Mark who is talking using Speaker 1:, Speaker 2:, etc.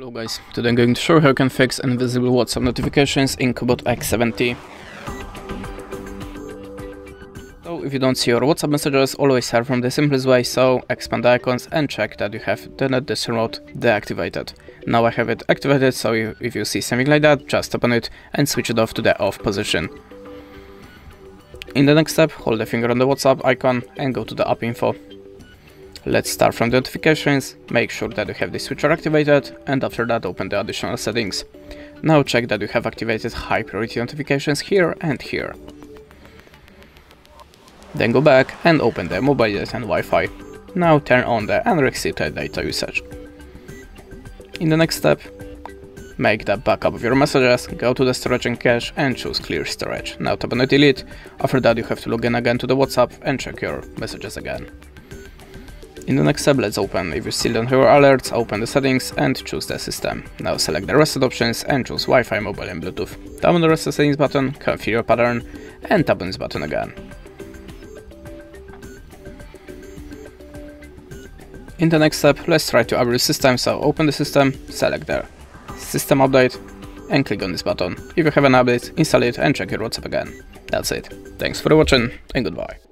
Speaker 1: Hello guys, today I'm going to show how you can fix invisible WhatsApp notifications in Cubot X70. So if you don't see your WhatsApp messages, always start from the simplest way, so expand the icons and check that you have the net mode deactivated. Now I have it activated, so if you see something like that, just open it and switch it off to the off position. In the next step, hold the finger on the WhatsApp icon and go to the app info. Let's start from the notifications, make sure that you have the switcher activated, and after that open the additional settings. Now check that you have activated high priority notifications here and here. Then go back and open the mobile data and Wi-Fi. Now turn on the unrestricted data usage. In the next step, make the backup of your messages, go to the storage and cache and choose clear storage. Now tap on delete, after that you have to log in again to the WhatsApp and check your messages again. In the next tab, let's open. If you still don't hear alerts, open the settings and choose the system. Now select the rest options and choose Wi-Fi, mobile and Bluetooth. Tap on the rest settings button, configure pattern and tap on this button again. In the next step, let's try to upgrade the system, so open the system, select the system update and click on this button. If you have an update, install it and check your WhatsApp again. That's it. Thanks for watching and goodbye.